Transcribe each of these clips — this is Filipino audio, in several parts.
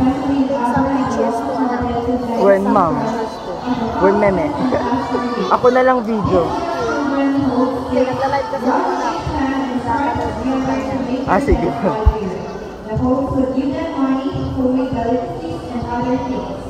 especially the Aboriginals who are related to When mom? When meme? Ako na lang video. Ah, sige. The hosts would give them money, delicacies, and other things.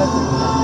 Gracias.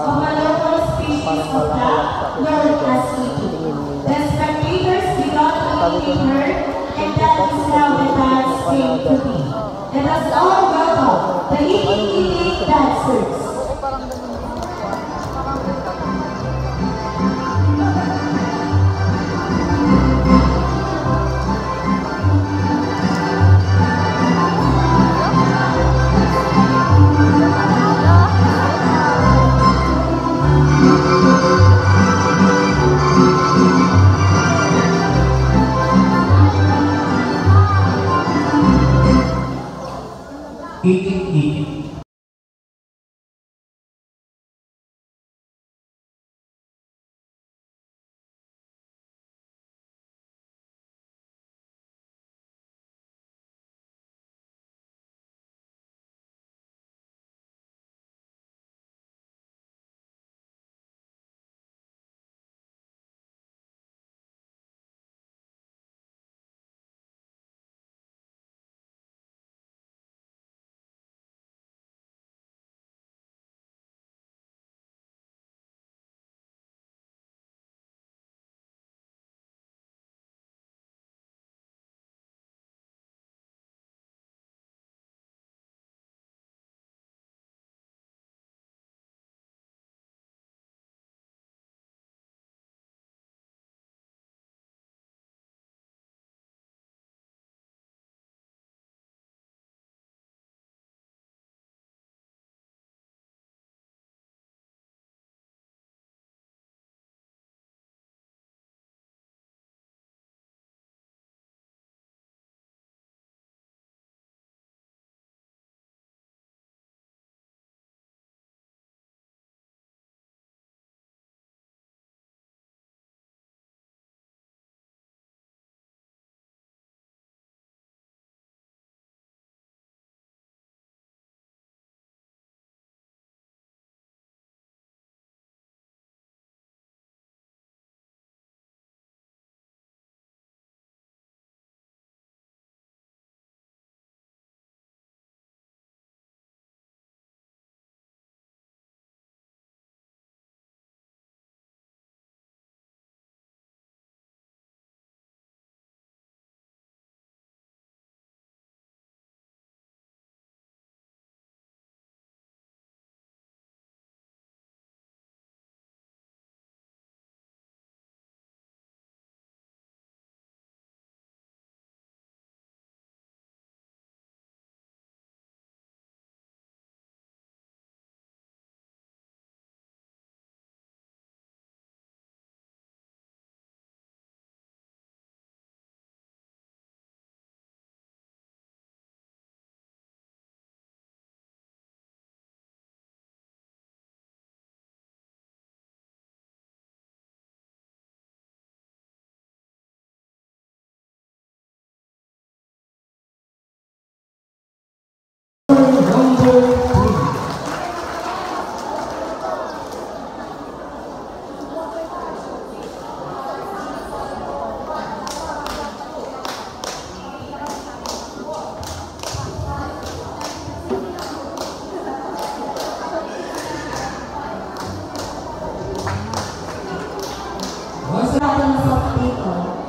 of a local species of. The spectators did not and that is how the dance came to be. Let us all welcome the eating eating dancers. 低头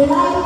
Delight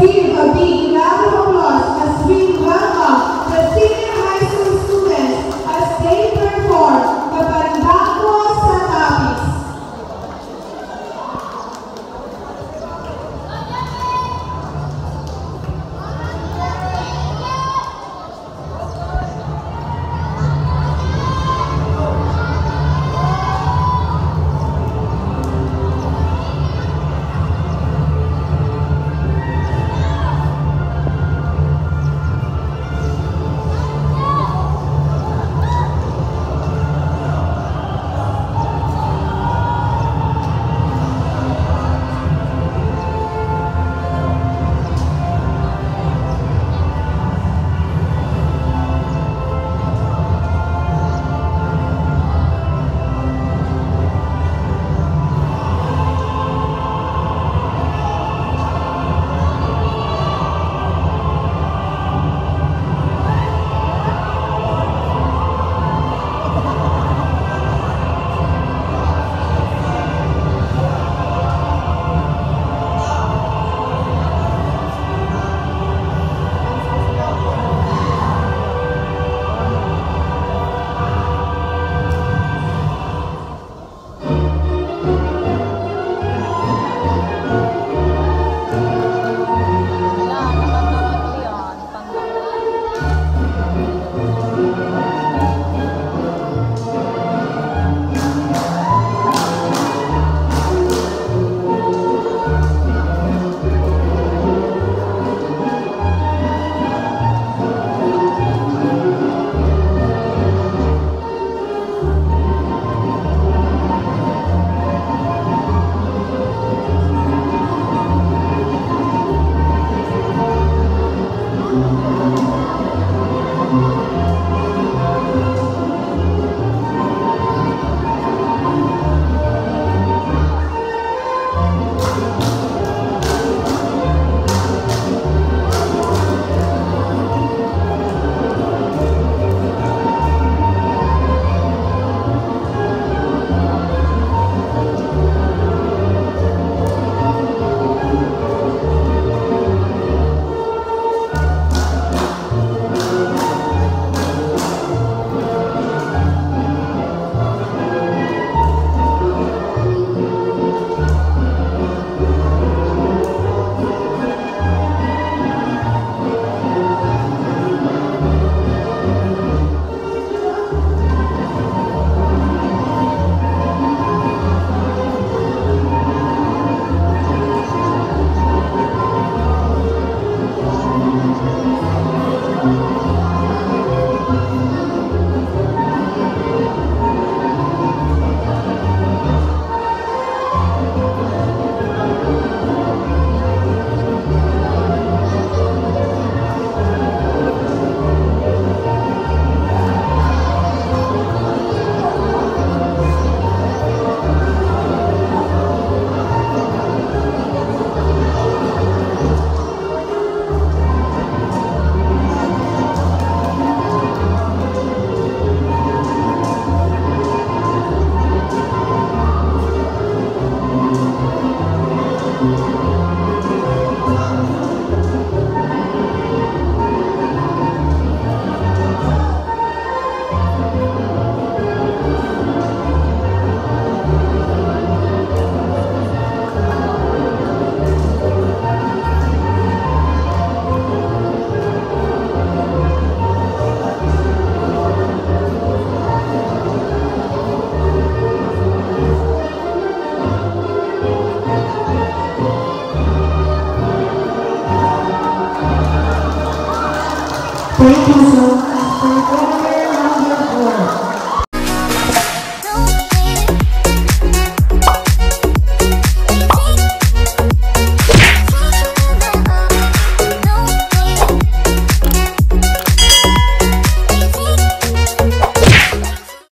viva a